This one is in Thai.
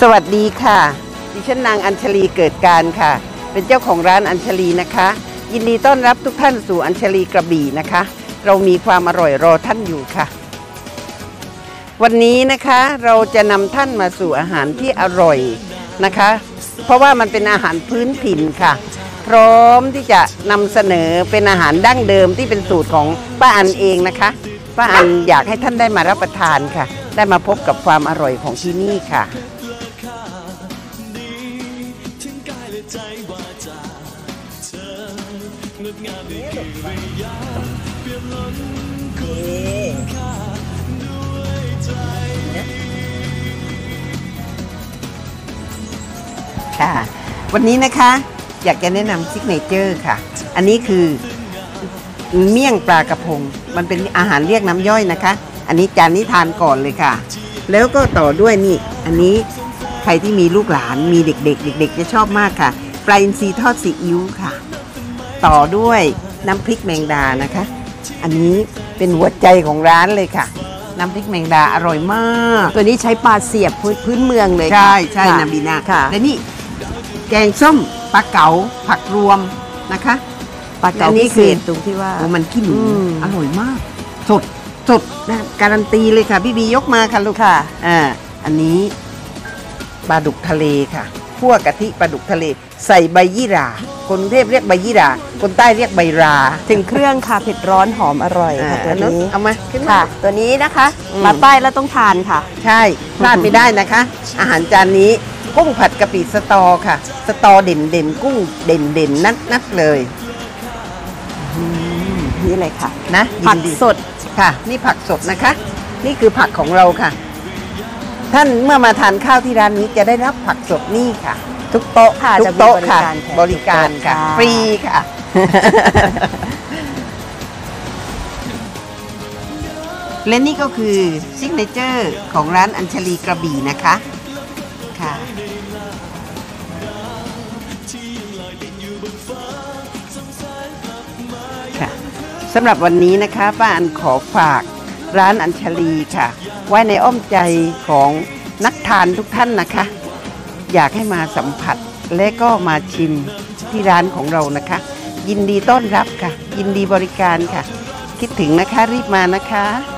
สวัสดีค่ะ ดิฉันนางอัญชลีเกิดการค่ะ เป็นเจ้าของร้านอัญชลีนะคะ ยินดีต้อนรับทุกท่านสู่อัญชลีกระบี่นะคะ เรามีความอร่อยรอท่านอยู่ค่ะ วันนี้นะคะเราจะนำท่านมาสู่อาหารที่อร่อยนะคะ เพราะว่ามันเป็นอาหารพื้นถิ่นค่ะ พร้อมที่จะนำเสนอเป็นอาหารดั้งเดิมที่เป็นสูตรของป้าอันเองนะคะป้าอันอยากให้ท่านได้มารับประทานค่ะ ได้มาพบกับความอร่อยของที่นี่ค่ะ ค่ะ วันนี้นะคะอยากจะแนะนำซิกเนเจอร์ค่ะ อันนี้คือเมี่ยงปลากระพง มันเป็นอาหารเรียกน้ำย่อยนะคะ อันนี้จานนี้ทานก่อนเลยค่ะ แล้วก็ต่อด้วยนี่ อันนี้ ใครที่มีลูกหลานมีเด็ก ๆ เด็ก ๆ จะชอบมากค่ะ ปลาอินทรีทอดซีอิ๊วค่ะ ต่อด้วยน้ำพริกแมงดานะคะ อันนี้เป็นหัวใจของร้านเลยค่ะ น้ำพริกแมงดาอร่อยมาก ตัวนี้ใช้ปลาเสียบพื้นพื้นเมืองเลยค่ะใช่ใช่ค่ะนาบีนาค่ะและนี่แกงส้มปลาเก๋าผักรวมนะคะปลาเก๋าอันนี้พิเศษคือตรงที่ว่าโอ้มันขี้หนูอืมอร่อยมาก สดสดนะการันตีเลยค่ะ พี่บียกมาค่ะลูกค่ะอ่าอันนี้ ปลาดุกทะเลค่ะคั่วกะทิปลาดุกทะเล ใส่ใบยี่หร่าคนกรุงเทพเรียกใบยี่หร่าคนใต้เรียกใบรา ถึงเครื่องค่ะเผ็ดร้อนหอมอร่อยอ่าค่ะตัวอันนู้นนี้เอามาขึ้นมา ค่ะ ตัวนี้นะคะอืม มาใต้แล้วต้องทานค่ะ ใช่พลาดไม่ได้นะคะ อาหารจานนี้กุ้งผัดกะปิสตอค่ะ สตอเด่นเด่นๆกุ้งเด่นเด่นๆนัดนัดๆเลยนี่เลยค่ะ นะผักยินดีสด ค่ะ นี่ผักสดนะคะ นี่คือผักของเราค่ะ ท่านเมื่อมาทานข้าวที่ร้านนี้จะได้รับผักสดนี่ค่ะ ทุกโต๊ะค่ะทุจะกมีโต๊ะบริค่ะการแถมบริการค่ะ ทุกโต๊ะค่ะฟรีค่ะ และนี่ก็คือซิกเนเจอร์ของร้านอัญชลีกระบี่นะคะ ค่ะ ค่ะสำหรับวันนี้นะคะป้าอันขอฝาก ร้านอัญชลีค่ะ ไว้ในอ้อมใจของนักทานทุกท่านนะคะ อยากให้มาสัมผัสและก็มาชิมที่ร้านของเรานะคะ ยินดีต้อนรับค่ะ ยินดีบริการค่ะ คิดถึงนะคะรีบมานะคะ